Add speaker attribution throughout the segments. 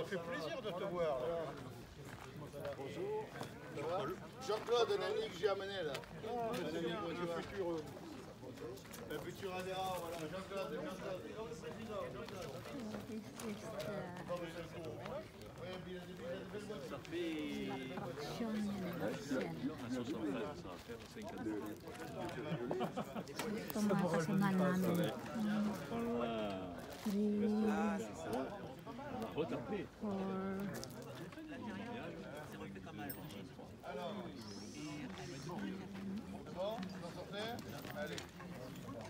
Speaker 1: Ça fait plaisir de te voir.
Speaker 2: Bonjour. Jean-Claude, un ami que j'ai amené là.
Speaker 1: Un ami, le futur, euh, le futur adhérent, voilà, Jean-Claude, Jean-Claude.
Speaker 3: This is the l'attraction universelle. Ito mga kasamahan namin. Three, four,
Speaker 2: C'est bon Vous en sortez Allez.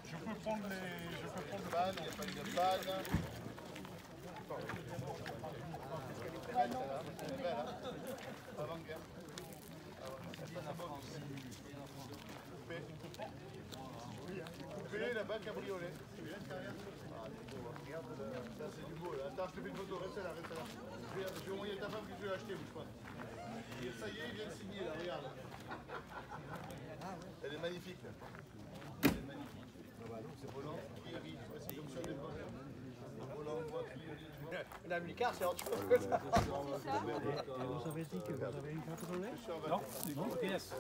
Speaker 1: Je peux prendre les. Je peux prendre
Speaker 2: Panne, il n'y a pas eu de hein Avant-guerre. Coupé. Là-bas, cabriolet. Ah, hein. Regarde, là. Ça, c'est du beau, là. Attends, je te fais une photo. Reste là, reste là. Je vais, je vais envoyer à ta femme que je vais l'acheter, je pense. Et ça y est, il vient de signer, là. Regarde. Elle est magnifique, là. Elle est magnifique. C'est vois, c'est comme ça, les voit,
Speaker 1: c'est autre chose.
Speaker 4: Vous avez dit que vous avez une cabriolet
Speaker 2: Non,
Speaker 4: Non DS.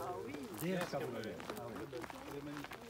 Speaker 4: DS cabriolet.
Speaker 2: Voilà,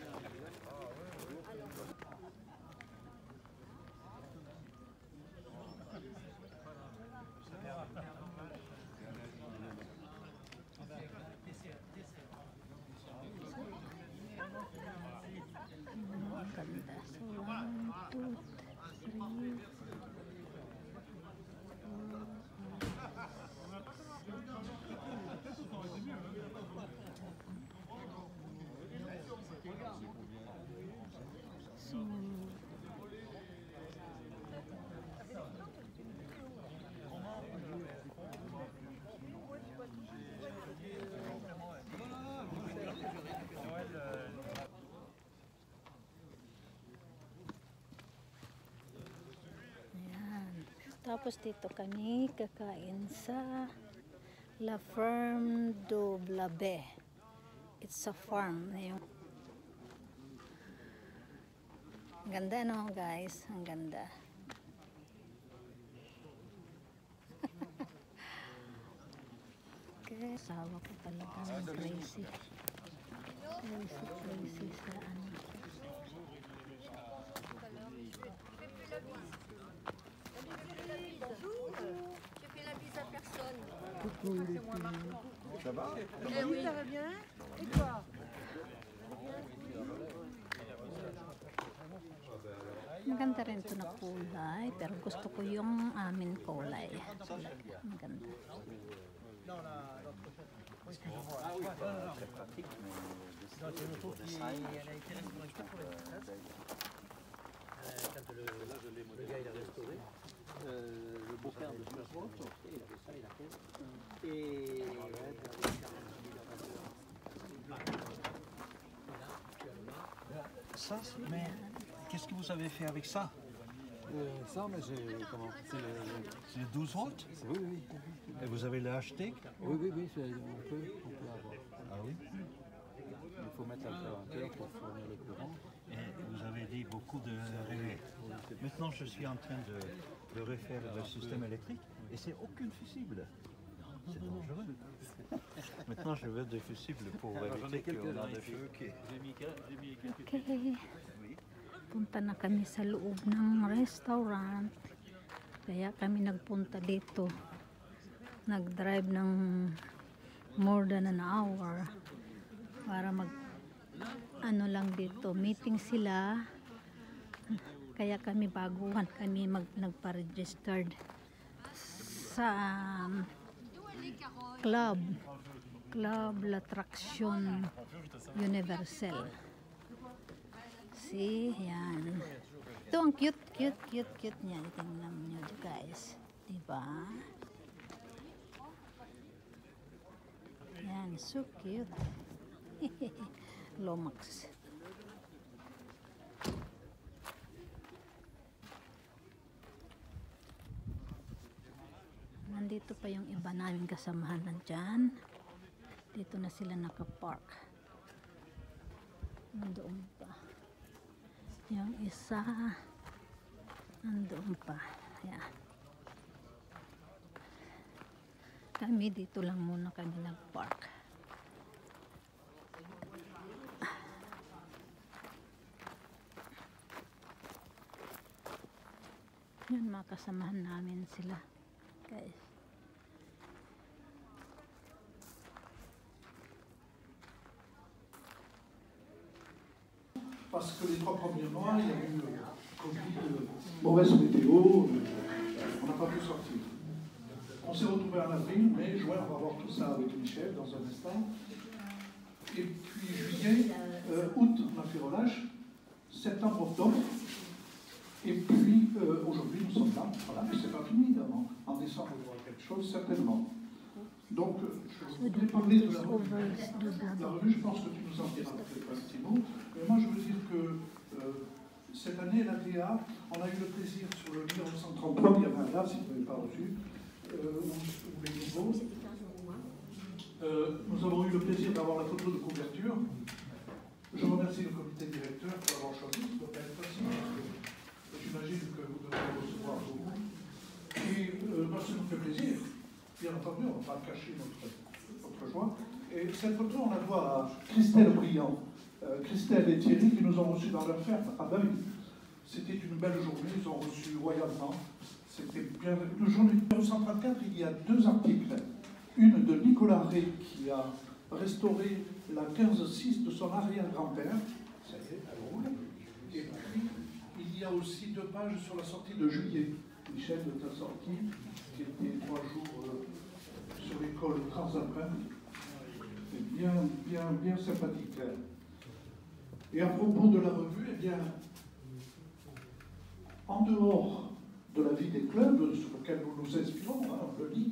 Speaker 3: Tapos dito kami kakain sa La Ferme do Blabe. It's a farm Ang ganda no guys, ang ganda. okay, sawa ko talaga crazy. Crazy, crazy sa
Speaker 5: Ça va
Speaker 6: Eh oui. Ça va bien Et toi
Speaker 3: Maganda rin ito na kulay, pero gusto ko yung amin kulay. Maganda.
Speaker 4: Il euh, le beau-père de ce monsieur, il avait ça, il a fait. Et ça, c'est- mais qu'est-ce que vous avez fait avec ça
Speaker 7: Euh, ça, mais j'ai. Comment C'est le.
Speaker 4: C'est le 12 volts
Speaker 7: c'est- Oui, oui.
Speaker 4: Et vous avez le acheté
Speaker 7: Oui, oui, oui, c'est- on peut, on peut avoir.
Speaker 4: Ah oui
Speaker 7: Il faut mettre l'alternateur pour fournir le courant.
Speaker 4: Et vous avez dit beaucoup de relais. Maintenant, je suis en train de, de refaire le système électrique et c'est aucune fusible. C'est dangereux. Maintenant, je veux des fusibles pour éviter qu'on a des feux.
Speaker 3: Okay. Punta na kami sa loob ng restaurant. Kaya kami nagpunta dito. Nag-drive ng more than an hour para mag ano lang dito, meeting sila. Kaya kami baguhan kami mag nagpa-registered sa um, club Club L'Attraction Universal. See, yan. Ito ang cute, cute, cute, cute niya. Tingnan nyo guys. Diba? Yan, so cute. Lomax. Nandito pa yung iba namin kasamahan nandyan. Dito na sila nakapark. Nandoon pa. Yung isa, nandoon pa. Ayan. Kami dito lang muna kami nagpark. Yun, mga kasamahan namin sila. Guys.
Speaker 8: Que les trois premiers mois, il y a eu euh, Covid, euh, mauvaise météo, euh, on n'a pas pu sortir. On s'est retrouvé en avril, mai, juin, on va voir tout ça avec Michel dans un instant. Et puis juillet, euh, août, on a fait relâche, septembre, octobre. Et puis euh, aujourd'hui, nous sommes là. Voilà, mais c'est pas fini. En, en décembre, il y aura quelque chose, certainement. Donc, euh, je voulais parler de la revue. La revue, je pense que tu nous en diras peut-être un petit mot. Mais moi, je veux dire que euh, cette année, l'ATA, on a eu le plaisir sur le numéro 133, il y avait un là, si vous n'avez pas reçu, euh, ou, les nouveaux. Euh, nous avons eu le plaisir d'avoir la photo de couverture. Je remercie le comité directeur pour l'avoir choisi. Ça doit pas être facile, parce que j'imagine que vous devez recevoir beaucoup. Et moi, ça nous fait plaisir. Bien entendu, on ne va pas cacher notre, joie. Et cette photo, on la doit à Christelle Briand. Euh, Christelle et Thierry qui nous ont reçus dans leur ferme à Beuil. C'était une belle journée, ils ont reçu royalement. C'était bien. Le journée numéro 134, il y a deux articles. Une de Nicolas Rey qui a restauré la 15-6 de son arrière-grand-père. Ça y est, elle roule. Et puis, il y a aussi deux pages sur la sortie de juillet. Michel, de ta sortie, qui était trois jours euh, sur l'école Transalpin. C'est bien, bien, bien sympathique. Et à propos de la revue, eh bien, en dehors de la vie des clubs, sur lequel nous nous inspirons, hein, on le lit,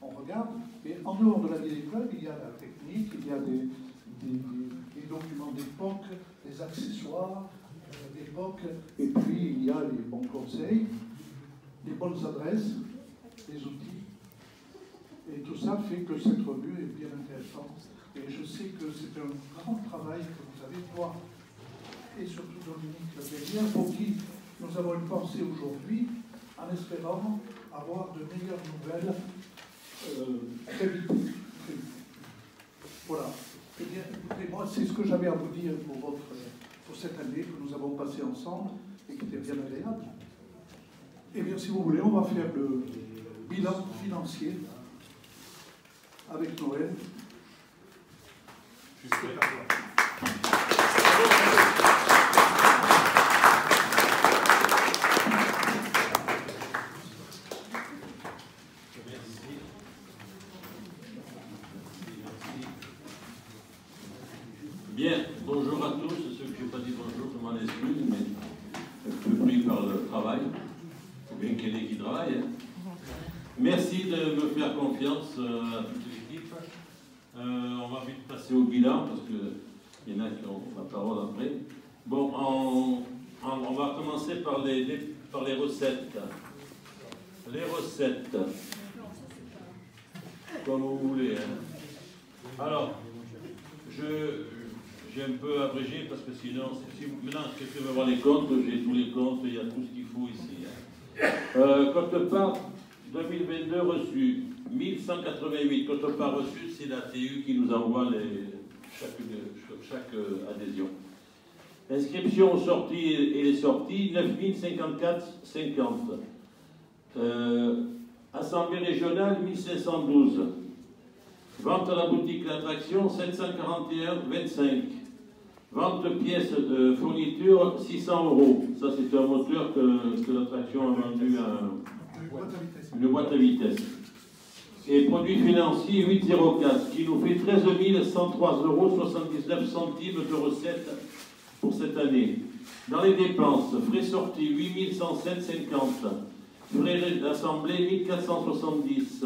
Speaker 8: on regarde, et en dehors de la vie des clubs, il y a la technique, il y a des documents d'époque, des accessoires euh, d'époque, et puis il y a les bons conseils, les bonnes adresses, les outils. Et tout ça fait que cette revue est bien intéressante. Et je sais que c'est un grand travail que vous avez, toi, et surtout Dominique Bélier, pour qui nous avons une pensée aujourd'hui, en espérant avoir de meilleures nouvelles euh, très vite. Très vite. Voilà. Eh bien, écoutez, moi, c'est ce que j'avais à vous dire pour, votre, pour cette année que nous avons passée ensemble et qui était bien agréable. Eh bien, si vous voulez, on va faire le bilan financier avec Noël.
Speaker 9: Bien, bonjour à tous. Ceux qui n'ont pas dit bonjour, je m'en excuse, mais je suis pris par le travail, ou bien qu'il y en ait qui travaillent. hein. Merci de me faire confiance euh, à toute l'équipe. Euh, on va vite passer au bilan parce qu'il y en a qui ont la parole après. Bon, on, va commencer par les, recettes. Les recettes. Comme vous voulez. hein. Alors, je, j'ai un peu abrégé parce que sinon, si vous- maintenant quelqu'un veut voir les comptes, j'ai tous les comptes, il y a tout ce qu'il faut ici. hein. Euh, compte part 2022 reçu, 1188. Compte part reçu, c'est la TU qui nous envoie les, chaque, chaque euh, adhésion. Inscription aux sorties et les sorties, 9054,50. Euh, Assemblée régionale, 1512. Vente à la boutique l'attraction 741,25. Vente pièces de fourniture 600 euros. Ça c'est un moteur que, que l'attraction a vendu à une boîte à vitesse. Et produits financiers 804 qui nous fait 13 103 euros 79 centimes de recettes pour cette année. Dans les dépenses, frais sortis 8107,50. Frais d'assemblée 1470.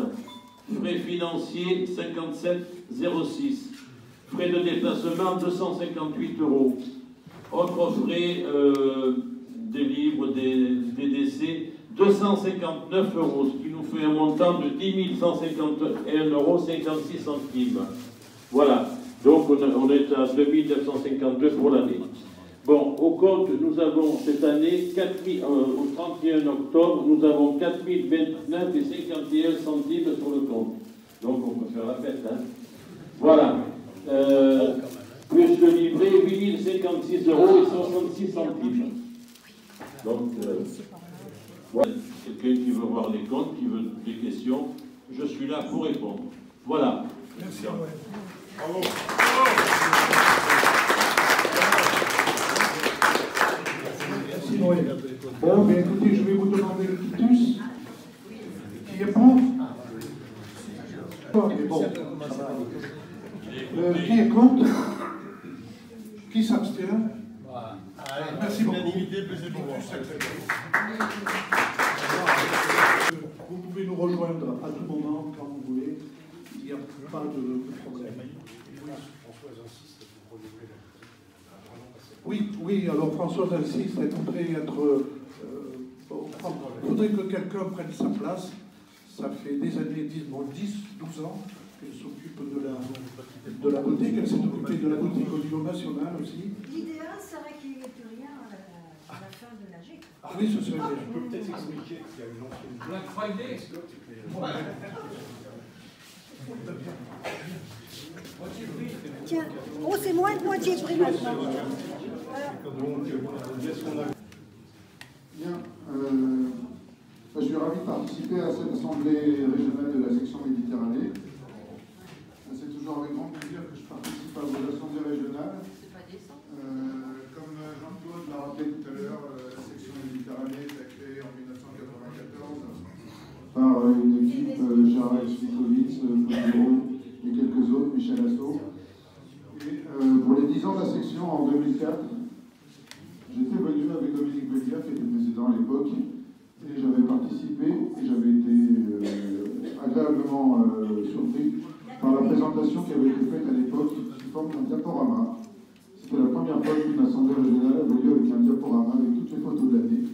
Speaker 9: Frais financiers 57,06. Frais de déplacement 258 euros. Autres frais euh, des livres, des, des décès 259 euros, ce qui nous fait un montant de 10 151 euros 56 centimes. Voilà, donc on, est à 2952 pour l'année. Bon, au compte, nous avons cette année, 4 000, euh, au 31 octobre, nous avons 4 029 et 51 centimes sur le compte. Donc on peut faire la fête, hein. Voilà. Euh, plus le livret, 8 056 euros et 66 centimes. Donc, euh. Quelqu'un qui veut voir les comptes, qui veut des questions, je suis là pour répondre. Voilà.
Speaker 8: Merci.
Speaker 2: Bravo.
Speaker 8: Merci, Noël. Bon, bien écoutez, je vais vous demander le quitus. Qui est pour? Ok, bon. Euh, qui est contre? Qui s'abstient? Merci beaucoup. Vous pouvez nous rejoindre à tout moment, quand vous voulez. Il n'y a pas de, de problème. Oui, oui, alors Françoise insiste, elle voudrait être. euh, bon, il faudrait que quelqu'un prenne sa place. Ça fait des années, 10, bon, 10 12 ans qu'elle s'occupe de la, de la beauté, qu'elle s'est occupée de la boutique au niveau national aussi.
Speaker 6: L'idéal serait qu'il n'y ait plus rien à la fin de l'âge.
Speaker 8: Ah oui, ce serait bien.
Speaker 2: Je peux peut-être expliquer qu'il y a une ancienne.
Speaker 10: Black Friday
Speaker 6: Tiens, oh, c'est moins de moitié de prix maintenant.
Speaker 2: Donc, qu'on a
Speaker 11: Bien. Euh, je suis ravi de participer à cette assemblée régionale de la section Méditerranée. C'est toujours avec grand plaisir que je participe à vos assemblées régionales. Euh, comme Jean-Claude l'a rappelé tout à l'heure, euh, la section Méditerranée a été créée en 1994 par euh, une équipe, euh, Gérard euh, Giraud et quelques autres, Michel Asso. Et euh, pour les 10 ans de la section en 2004, J'étais venu avec Dominique Bellia, qui était président à l'époque, et j'avais participé et j'avais été euh, euh, surpris par la présentation qui avait été faite à l'époque sous forme d'un diaporama. C'était la première fois qu'une assemblée régionale avait lieu avec un diaporama avec toutes les photos de l'année.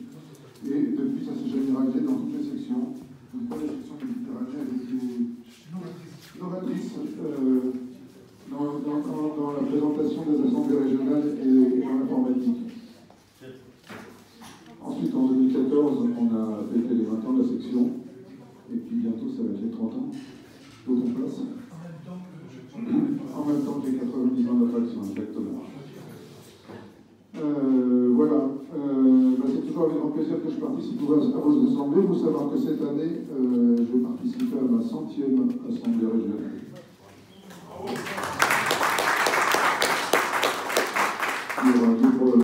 Speaker 11: Et depuis, ça s'est réglé dans toutes les sections. Donc, la section méditerranée, elle était novatrice euh, dans, dans- la présentation des assemblées régionales et, et dans l'informatique. Ensuite, en 2014, on a fêté les 20 ans de la section. Et puis bientôt, ça va être les 30 ans. Donc on passe. En même temps que les 90 ans de la faction, exactement. Euh, voilà. Euh, bah, c'est toujours avec grand plaisir que je participe à vos assemblées. Faut savoir que cette année, euh, je vais participer à ma centième assemblée régionale.